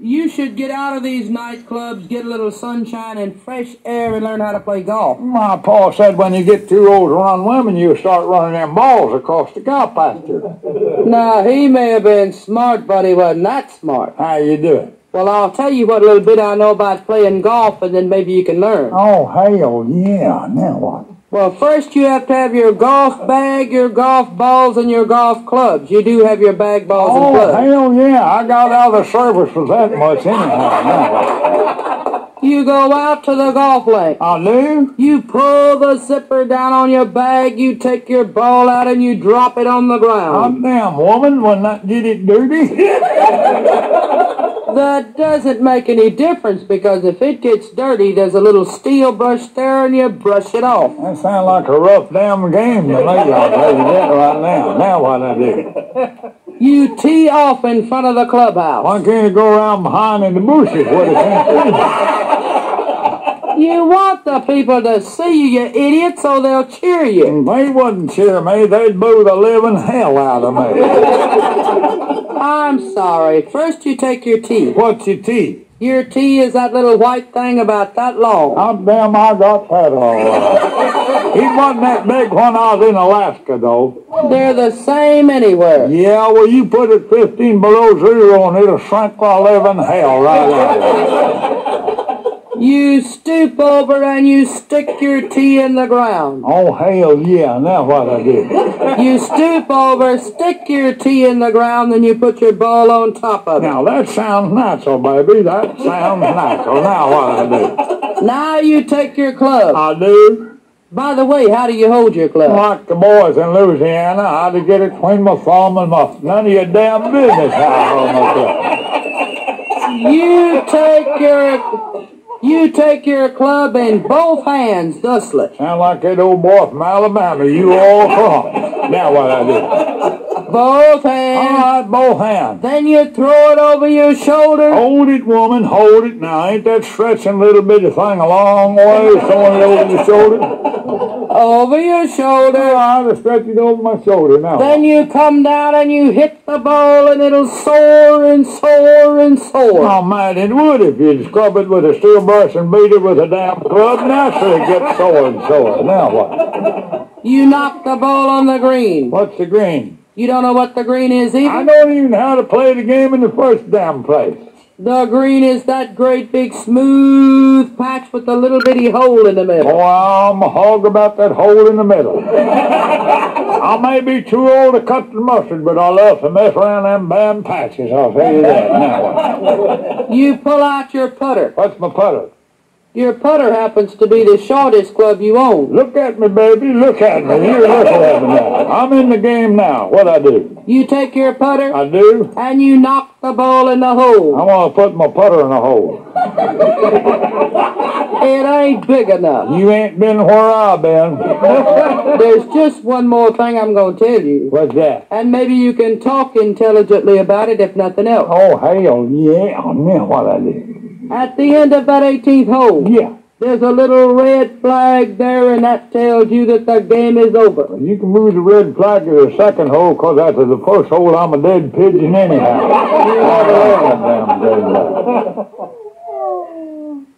You should get out of these nightclubs, get a little sunshine and fresh air, and learn how to play golf. My pa said when you get too old to run women, you'll start running them balls across the cow pasture. Now, he may have been smart, but he wasn't that smart. How you doing? Well, I'll tell you what little bit I know about playing golf, and then maybe you can learn. Oh, hell yeah. Now what? Well, first you have to have your golf bag, your golf balls, and your golf clubs. You do have your bag, balls, and oh, clubs. Oh, hell yeah. I got out of the service for that much anyhow. You go out to the golf lane. I do? You pull the zipper down on your bag, you take your ball out, and you drop it on the ground. God damn, woman, when that did it dirty? That doesn't make any difference because if it gets dirty, there's a little steel brush there and you brush it off. That sounds like a rough damn game to me. I'll tell you that right now. Now what I do? You tee off in front of the clubhouse. Why can't you go around behind in the bushes? What it can't You want the people to see you, you idiot, so they'll cheer you. do? They wouldn't cheer me. They'd boo the living hell out of me. I'm sorry. First you take your tee. What's your tee? Your tee is that little white thing about that long. God damn, I got that all right. He wasn't that big when I was in Alaska, though. They're the same anywhere. Yeah, well, you put it 15 below zero and it'll shrink the living hell right out. You stoop over and you stick your tee in the ground. Oh, hell yeah. Now what I do? You stoop over, stick your tee in the ground, then you put your ball on top of it. Now, that sounds natural, baby. That sounds natural. Now what I do? Now you take your club. I do. By the way, how do you hold your club? Like the boys in Louisiana, I had to get it between my thumb and my... None of your damn business how I hold my club. You take your you take your club in both hands thusly. Sound like that old boy from Alabama. You all from. Now what I do? Both All hands. right, both hands. Then you throw it over your shoulder. Hold it, woman, hold it. Now, ain't that stretching little bitty thing a long way, throwing it over your shoulder? Over your shoulder. right, I stretch it over my shoulder now. Then you come down and you hit the ball and it'll soar and soar and soar. Oh, man, it would if you'd scrub it with a steel brush and beat it with a damn club. Naturally, it gets sore and sore. Now what? You knock the ball on the green. What's the green? You don't know what the green is I don't even know how to play the game in the first damn place. The green is that great big smooth patch with the little bitty hole in the middle. Oh, I'm a hog about that hole in the middle. I may be too old to cut the mustard, but I love to mess around them damn patches, I'll tell you that. Now. You pull out your putter. what's my putter? Your putter happens to be the shortest club you own. Look at me, baby. Look at me. You're looking at me now. I'm in the game now. What I do? You take your putter I do. and you knock the ball in the hole. I want to put my putter in the hole. It ain't big enough. You ain't been where I've been. There's just one more thing I'm going to tell you. What's that? And maybe you can talk intelligently about it if nothing else. Oh, hell yeah. Oh, now what I do? At the end of that 18th hole, Yeah. there's a little red flag there and that tells you that the game is over. You can move the red flag to the second hole, because after the first hole, I'm a dead pigeon anyhow. Damn red flag.